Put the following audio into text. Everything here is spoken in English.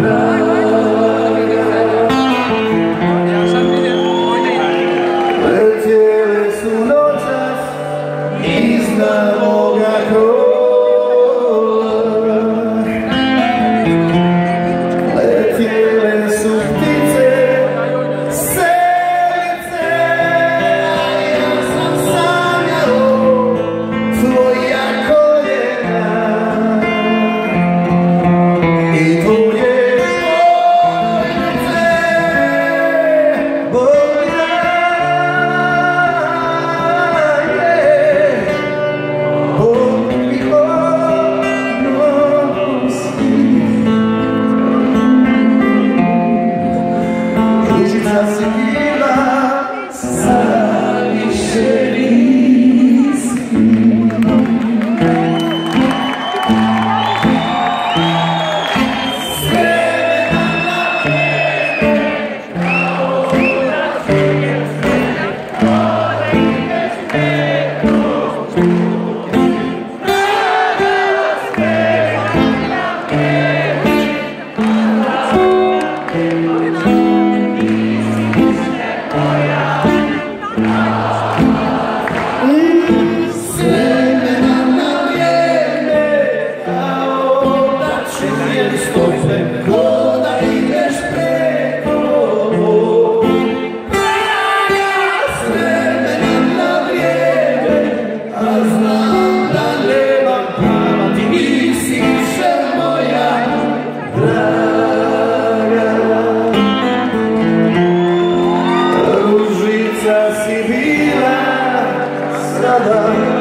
Grande. Jesus. Another